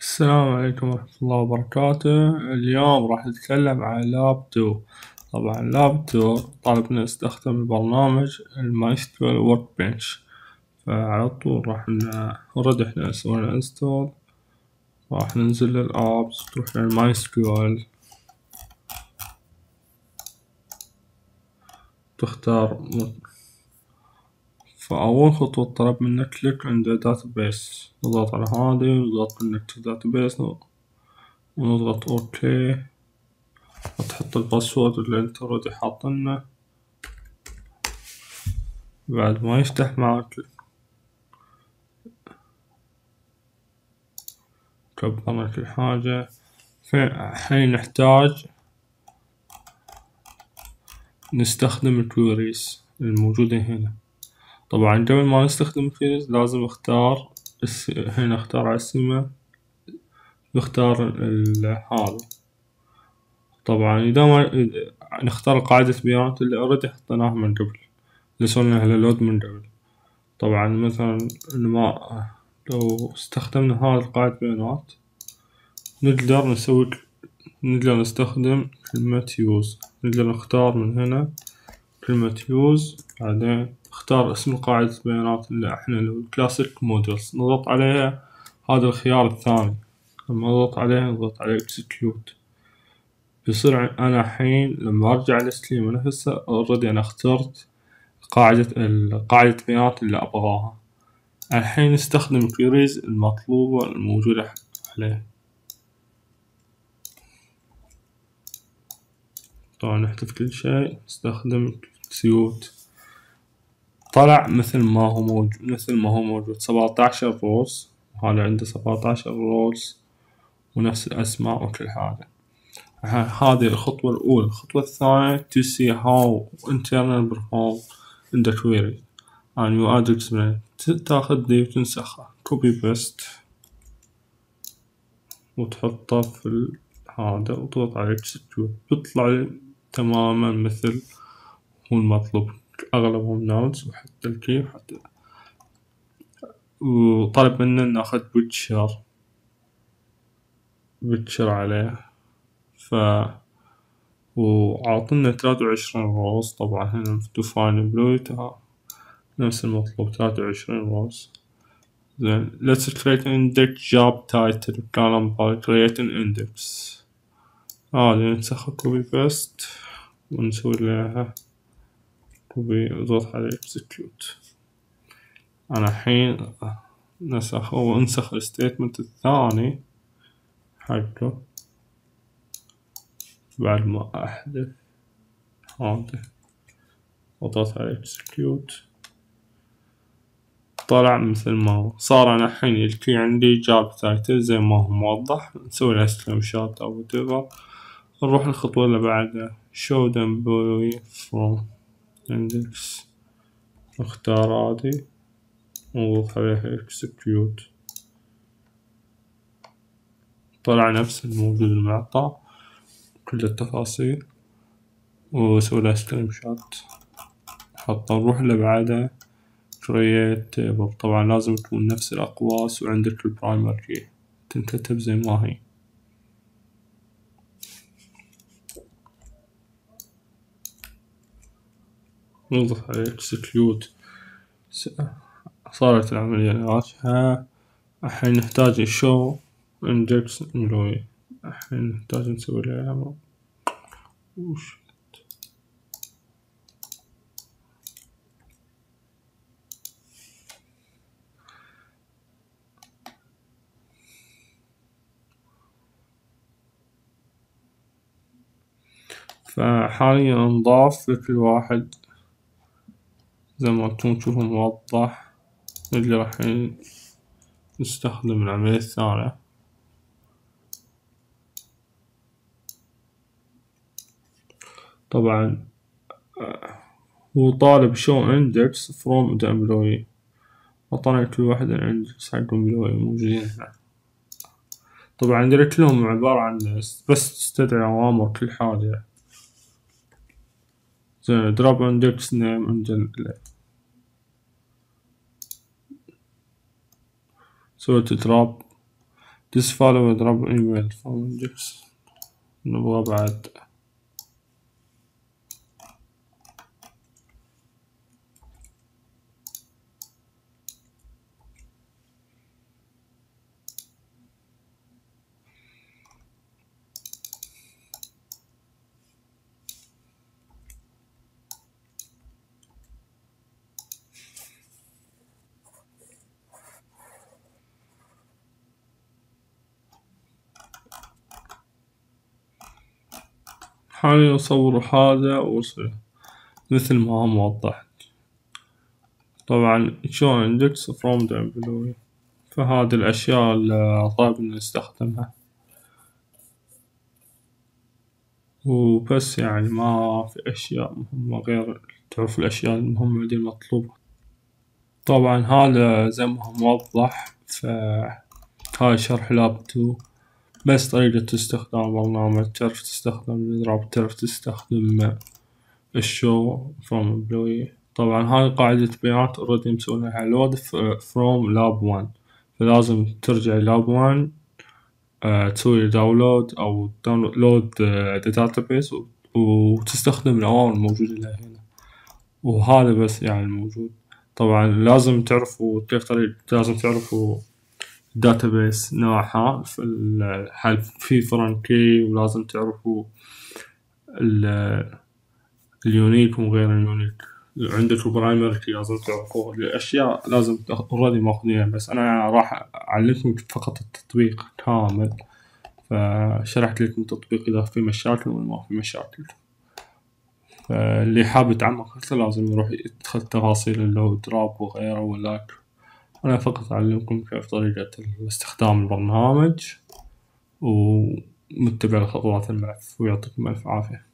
السلام عليكم ورحمة الله وبركاته. اليوم راح نتكلم عن lab two. طبعا lab two طالبنا نستخدم برنامج ال MySQL Workbench فعلى طول راح نرد إحنا نسوي install راح ننزل لل apps تروح لل MySQL تختار فأول خطوة طلب منك click عند database نضغط على هذي ونضغط connect database ونضغط OK وتحط ال password اللي انت already حاطنه بعد ما يفتح معك. كبرنا كل حاجة الحين نحتاج نستخدم ال queries الموجودة هنا. طبعا قبل ما نستخدم ال queries لازم أختار هنا أختار schema نختار هذا. طبعا إذا ما نختار قاعدة بيانات اللي already حطيناها من قبل اللي سوينا load من قبل. طبعا مثلا ما لو استخدمنا هذي قاعدة بيانات نقدر نسوي نقدر نستخدم كلمة use نقدر نختار من هنا كلمة use بعدين نختار اسم قاعدة البيانات اللي إحنا ال classic models نضغط عليها. هذا الخيار الثاني. لما اضغط عليها نضغط على execute بيصير أنا الحين لما ارجع لل stream أنا هسه already أنا اخترت قاعدة قاعدة البيانات اللي أبغاها. الحين نستخدم ال queries المطلوبة الموجودة عليه طبعا نحذف كل شي نستخدم سيوت. طلع مثل ما هو موجود مثل ما هو موجود. سبعتاشر روز وهذا عنده سبعتاشر روز ونفس الأسماء وكل حاجة. هذه الخطوة الأولى. الخطوة الثانية to see how internal perform in the query. And you add explain تاخذ دي وتنسخها copy paste. وتحطه في هذا وتضغط على execute. بيطلع تماما مثل هو المطلوب أغلبهم نودز وحتى الكي حتى وطلب منا ناخذ بيكتشر بيكتشر عليه. ف وعاطنا تلاتة وعشرين روز طبعا هنا define بلويتها نفس المطلوب تلاتة وعشرين روز. زين let's create an index job title column by create index. هذي ننسخها copy paste ونسوي لها copy نضغط على execute. أنا الحين نسخ أو أنسخ ال statement الثاني حقه بعد ما أحذف هذا. وضغط على execute. طلع مثل ما هو. صار أنا الحين ال key عندي job title زي ما هو موضح. نسوي له screenshot أو whatever. نروح الخطوة اللي بعدها. Show the employee from index. نختار هذي ونضغط عليها execute. طلع نفس الموجود المعطى كل التفاصيل. وأسوي له screenshot أحطه نروح اللي بعده. Create table. طبعا لازم تكون نفس الأقواس وعندك ال primary key تنكتب زي ما هي. نضغط على execute صارت العملية نراجعها الحين نحتاج show index employee الحين نحتاج نسوي لها وش فحاليا نضاف لكل واحد. زي ما أنتم تشوفون موضح نقدر الحين نستخدم العملية الثانية. طبعا هو طالب show index from the employee. أعطانا كل واحد الاندكس حق employee موجودين هنا. طبعا دريت لهم عبارة عن بس تستدعي أوامر كل حاجة. زين drop index name عند سويت drop This follow drop email from Index نبغى بعد حاليا أصور هذا وأرسله مثل ما موضحت طبعا شلون from the employee فهذي الأشياء اللي طيب نستخدمها وبس يعني ما في أشياء مهمة غير تعرف الأشياء المهمة الي مطلوبة طبعا هذا زي ما هو موضح فهاي شرح لاب تو. بس طريقة استخدام البرنامج تعرف تستخدم ال drop تعرف تستخدم ال show from employee طبعا هاي قاعدة بيانات already مسوينها. load from lab one فلازم ترجع lab one تسوي download أو download database وتستخدم الأوامر الموجودة هنا. وهذا بس يعني الموجود. طبعا لازم تعرفوا كيف طريقة لازم تعرفوا ال database نوعها في الحل في foreign key ولازم تعرفوا ال unique وغير ال unique. عندك ال primary key لازم تعرفوها الأشياء لازم already ماخذينها بس أنا راح أعلمكم فقط التطبيق كامل. فشرحت لكم التطبيق إذا في مشاكل ولا ما في مشاكل. فاللي حاب يتعمق أكثر لازم يروح يدخل تفاصيل اللي هو drop وغيره ولاك. أنا فقط أعلمكم كيف طريقة استخدام البرنامج ومتبع الخطوات الملف ويعطيكم ألف عافية.